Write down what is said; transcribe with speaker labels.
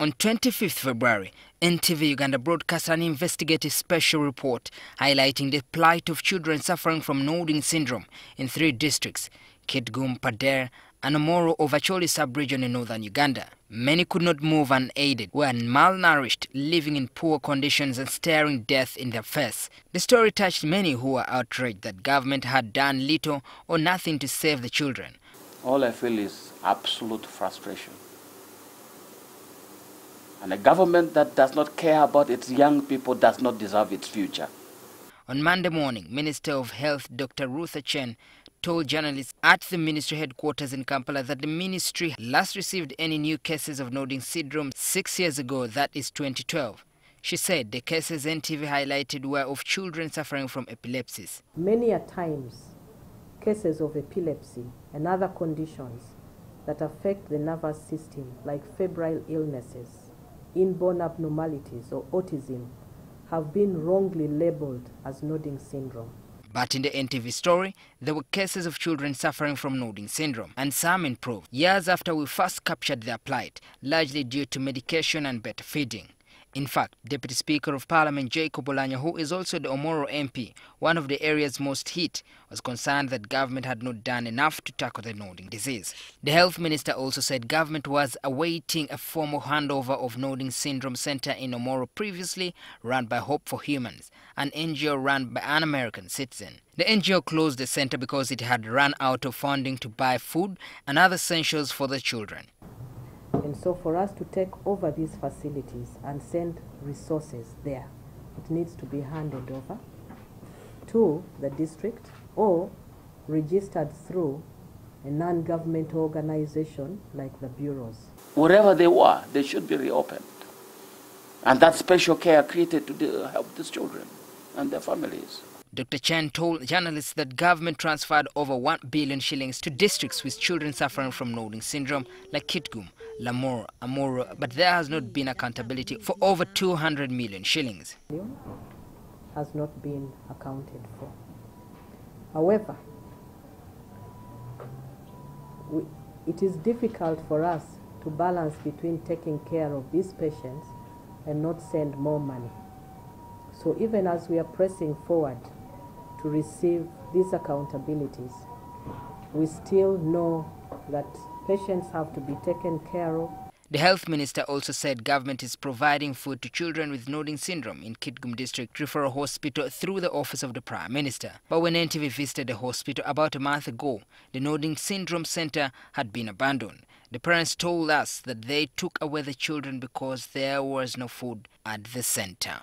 Speaker 1: On 25th February, NTV Uganda broadcast an investigative special report highlighting the plight of children suffering from Nodding syndrome in three districts, Kitgum, Pader, and Omoro of Acholi sub-region in northern Uganda. Many could not move unaided, were malnourished, living in poor conditions and staring death in their face. The story touched many who were outraged that government had done little or nothing to save the children.
Speaker 2: All I feel is absolute frustration. And a government that does not care about its young people does not deserve its future.
Speaker 1: On Monday morning, Minister of Health Dr. Ruth Aceng told journalists at the ministry headquarters in Kampala that the ministry last received any new cases of Nodding syndrome six years ago, that is 2012. She said the cases NTV highlighted were of children suffering from epilepsies.
Speaker 3: Many a times, cases of epilepsy and other conditions that affect the nervous system, like febrile illnesses, inborn abnormalities or autism have been wrongly labeled as nodding syndrome.
Speaker 1: But in the NTV story, there were cases of children suffering from nodding syndrome, and some improved years after we first captured their plight, largely due to medication and better feeding. In fact, Deputy Speaker of Parliament Jacob Oulanyah, who is also the Omoro MP, one of the area's most hit, was concerned that government had not done enough to tackle the nodding disease. The health minister also said government was awaiting a formal handover of nodding syndrome center in Omoro previously run by Hope for Humans, an NGO run by an American citizen. The NGO closed the center because it had run out of funding to buy food and other essentials for the children.
Speaker 3: And so for us to take over these facilities and send resources there, it needs to be handed over to the district or registered through a non-government organization like the bureaus.
Speaker 2: Wherever they were, they should be reopened. And that special care created to help these children and their families.
Speaker 1: Dr. Aceng told journalists that government transferred over 1 billion shillings to districts with children suffering from nodding syndrome like Kitgum, Lamwo, Omoro, but there has not been accountability for over 200 million shillings.
Speaker 3: Has not been accounted for. However, we, it is difficult for us to balance between taking care of these patients and not send more money. So even as we are pressing forward to receive these accountabilities, we still know that patients have to be taken care of.
Speaker 1: The health minister also said government is providing food to children with nodding syndrome in Kitgum District Referral Hospital through the office of the Prime Minister. But when NTV visited the hospital about a month ago, the nodding syndrome center had been abandoned. The parents told us that they took away the children because there was no food at the center.